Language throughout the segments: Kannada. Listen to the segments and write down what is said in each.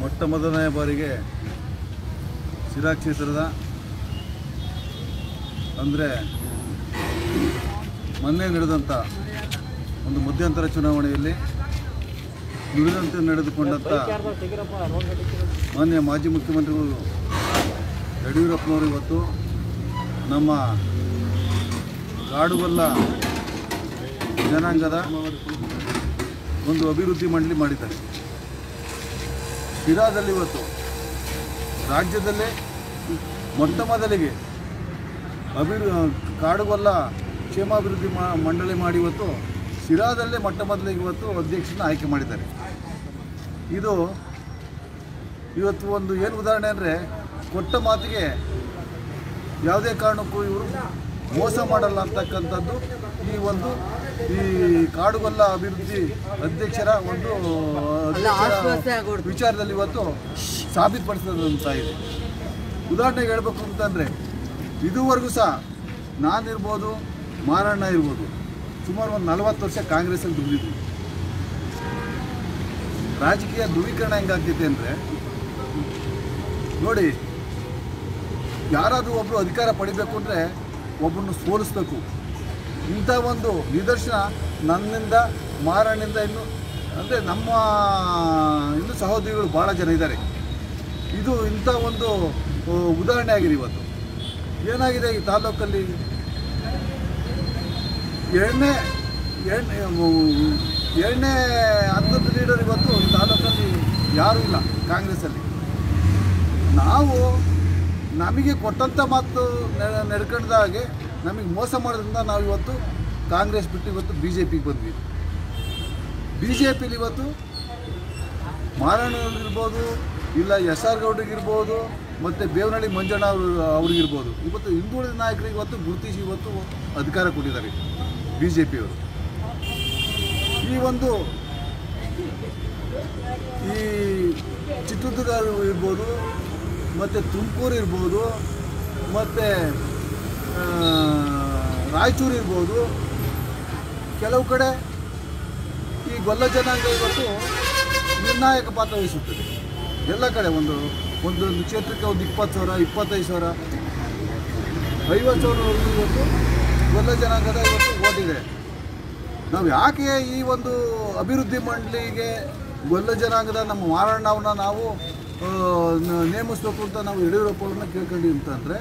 ಮೊಟ್ಟ ಮೊದಲನೇ ಬಾರಿಗೆ ಶಿರಾ ಕ್ಷೇತ್ರದ ಅಂದರೆ ಮೊನ್ನೆ ನಡೆದಂಥ ಒಂದು ಮಧ್ಯಂತರ ಚುನಾವಣೆಯಲ್ಲಿ ನುಡಿದಂತೆ ನಡೆದುಕೊಂಡಂಥ ಮಾನ್ಯ ಮಾಜಿ ಮುಖ್ಯಮಂತ್ರಿಗಳು ಯಡಿಯೂರಪ್ಪನವರು ಇವತ್ತು ನಮ್ಮ ಕಾಡುಗಲ್ಲ ಜನಾಂಗದ ಒಂದು ಅಭಿವೃದ್ಧಿ ಮಂಡಳಿ ಮಾಡಿದ್ದಾರೆ. ಶಿರಾದಲ್ಲಿ ಇವತ್ತು ರಾಜ್ಯದಲ್ಲೇ ಮೊಟ್ಟ ಮೊದಲಿಗೆ ಅಭಿವೃ ಕಾಡುಗೊಲ್ಲ ಕ್ಷೇಮಾಭಿವೃದ್ಧಿ ಮಂಡಳಿ ಮಾಡಿ ಇವತ್ತು ಶಿರಾದಲ್ಲೇ ಮೊಟ್ಟ ಮೊದಲಿಗೆ ಇವತ್ತು ಅಧ್ಯಕ್ಷನ ಆಯ್ಕೆ ಮಾಡಿದ್ದಾರೆ. ಇದು ಇವತ್ತು ಒಂದು ಏನು ಉದಾಹರಣೆ ಅಂದರೆ ಕೊಟ್ಟ ಮಾತಿಗೆ ಯಾವುದೇ ಕಾರಣಕ್ಕೂ ಇವರು ಮೋಸ ಮಾಡಲ್ಲ ಅಂತಕ್ಕಂಥದ್ದು ಈ ಒಂದು ಈ ಕಾಡುಗೊಲ್ಲ ಅಭಿವೃದ್ಧಿ ಅಧ್ಯಕ್ಷರ ಒಂದು ವಿಚಾರದಲ್ಲಿ ಇವತ್ತು ಸಾಬೀತುಪಡಿಸಿದಂತ ಇದೆ ಉದಾಹರಣೆಗೆ ಹೇಳಬೇಕು ಅಂತಂದರೆ ಇದುವರೆಗೂ ಸಹ ನಾನಿರ್ಬೋದು ಮಾರಣ್ಣ ಇರ್ಬೋದು ಸುಮಾರು ಒಂದು ನಲವತ್ತು ವರ್ಷ ಕಾಂಗ್ರೆಸ್ಸಲ್ಲಿ ದುಡಿದಿದ್ವಿ. ರಾಜಕೀಯ ಧ್ರುವೀಕರಣ ಹೆಂಗಾಗ್ತಿದೆ ಅಂದರೆ ನೋಡಿ ಯಾರಾದರೂ ಒಬ್ಬರು ಅಧಿಕಾರ ಪಡಿಬೇಕು ಅಂದರೆ ಒಬ್ಬರನ್ನು ಸೋಲಿಸ್ಬೇಕು. ಇಂಥ ಒಂದು ನಿದರ್ಶನ ನನ್ನಿಂದ ಮಾರಣ್ಣಿಂದ ಇನ್ನು, ಅಂದರೆ ನಮ್ಮ, ಇನ್ನು ಸಹೋದರಿಗಳು ಭಾಳ ಜನ ಇದ್ದಾರೆ. ಇದು ಇಂಥ ಒಂದು ಉದಾಹರಣೆ ಆಗಿದೆ ಇವತ್ತು. ಏನಾಗಿದೆ ಈ ತಾಲೂಕಲ್ಲಿ? ಎರಡನೇ ಎಣ್ಣೆ ಎರಡನೇ ಹಂತದ ಲೀಡರ್ ಇವತ್ತು ತಾಲೂಕಲ್ಲಿ ಯಾರೂ ಇಲ್ಲ, ಕಾಂಗ್ರೆಸ್ಸಲ್ಲಿ. ನಾವು ನಮಗೆ ಕೊಟ್ಟಂಥ ಮಾತು ನಡ್ಕೊಂಡ ಹಾಗೆ ನಮಗೆ ಮೋಸ ಮಾಡೋದ್ರಿಂದ ನಾವು ಇವತ್ತು ಕಾಂಗ್ರೆಸ್ ಬಿಟ್ಟು ಇವತ್ತು ಬಿ ಜೆ ಪಿಗೆ ಬಂದ್ವಿ. ಬಿ ಜೆ ಪಿಲಿ ಇವತ್ತು ಮಾರಣ್ಣವ್ರಿಗಿರ್ಬೋದು ಇಲ್ಲ ಎಸ್ ಆರ್ ಗೌಡ್ರಿಗಿರ್ಬೋದು ಮತ್ತು ಬೇವನಹಳ್ಳಿ ಮಂಜಣ್ಣ ಅವರು ಅವ್ರಿಗಿರ್ಬೋದು ಇವತ್ತು ಹಿಂದುಳಿದ ನಾಯಕರಿಗೆ ಇವತ್ತು ಗುರುತಿಸಿ ಇವತ್ತು ಅಧಿಕಾರ ಕೊಟ್ಟಿದ್ದಾರೆ ಬಿ ಜೆ ಪಿಯವರು ಈ ಒಂದು ಈ ಚಿತ್ರದುರ್ಗ ಇರ್ಬೋದು ಮತ್ತು ತುಮಕೂರು ಇರ್ಬೋದು, ಮತ್ತು ರಾಯಚೂರು ಇರ್ಬೋದು. ಕೆಲವು ಕಡೆ ಈ ಗೊಲ್ಲ ಜನಾಂಗ ಇವತ್ತು ನಿರ್ಣಾಯಕ ಪಾತ್ರ ವಹಿಸುತ್ತದೆ. ಎಲ್ಲ ಕಡೆ ಒಂದು, ಒಂದೊಂದು ಕ್ಷೇತ್ರಕ್ಕೆ ಒಂದು ಇಪ್ಪತ್ತು ಸಾವಿರ, ಇಪ್ಪತ್ತೈದು ಸಾವಿರ, ಐವತ್ತು ಸಾವಿರವರೆಗೂ ಇವತ್ತು ಗೊಲ್ಲ ಜನಾಂಗದ ಇವತ್ತು ಓಟಿದೆ ನಾವು ಯಾಕೆ ಈ ಒಂದು ಅಭಿವೃದ್ಧಿ ಮಂಡಳಿಗೆ ಗೊಲ್ಲ ಜನಾಂಗದ ನಮ್ಮ ಮಾರಣ್ಣವನ್ನ ನಾವು ನೇಮಿಸ್ಬೇಕು ಅಂತ ನಾವು ಯಡಿಯೂರಪ್ಪ ಅವ್ರನ್ನ ಕೇಳ್ಕೊಂಡ್ವಿ ಅಂತಂದರೆ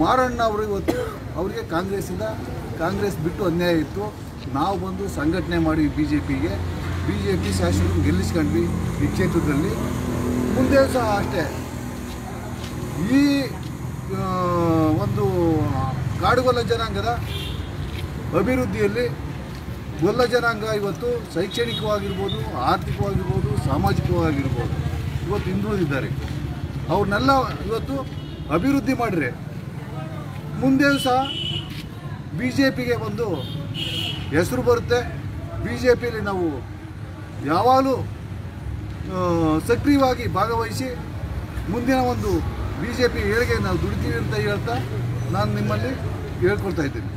ಮಾರಣ್ಣ ಅವರು ಇವತ್ತು ಅವರಿಗೆ ಕಾಂಗ್ರೆಸ್ಸಿಂದ ಕಾಂಗ್ರೆಸ್ ಬಿಟ್ಟು ಅನ್ಯಾಯ ಇತ್ತು. ನಾವು ಬಂದು ಸಂಘಟನೆ ಮಾಡಿ ಬಿ ಜೆ ಪಿಗೆ ಬಿ ಜೆ ಪಿ ಶಾಸಕರು ಗೆಲ್ಲಿಸ್ಕೊಂಡ್ವಿ ಈ ಕ್ಷೇತ್ರದಲ್ಲಿ ಮುಂದೆ ಸಹ ಅಷ್ಟೇ. ಈ ಒಂದು ಕಾಡುಗೊಲ್ಲ ಜನಾಂಗದ ಅಭಿವೃದ್ಧಿಯಲ್ಲಿ ಗೊಲ್ಲ ಜನಾಂಗ ಇವತ್ತು ಶೈಕ್ಷಣಿಕವಾಗಿರ್ಬೋದು, ಆರ್ಥಿಕವಾಗಿರ್ಬೋದು, ಸಾಮಾಜಿಕವಾಗಿರ್ಬೋದು. ಇವತ್ತು ಹಿಂದುಳಿದಿದ್ದಾರೆ. ಅವ್ರನ್ನೆಲ್ಲ ಇವತ್ತು ಅಭಿವೃದ್ಧಿ ಮಾಡಿದ್ರೆ ಮುಂದೆ ಸಹ ಬಿ ಜೆ ಪಿಗೆ ಒಂದು ಹೆಸರು ಬರುತ್ತೆ. ಬಿ ಜೆ ಪಿಯಲ್ಲಿ ನಾವು ಯಾವಾಗಲೂ ಸಕ್ರಿಯವಾಗಿ ಭಾಗವಹಿಸಿ ಮುಂದಿನ ಒಂದು ಬಿ ಜೆ ಪಿ ಏಳಿಗೆ ನಾವು ದುಡಿತೀವಿ ಅಂತ ಹೇಳ್ತಾ ನಾನು ನಿಮ್ಮಲ್ಲಿ ಹೇಳ್ಕೊಳ್ತಾ ಇದ್ದೀನಿ.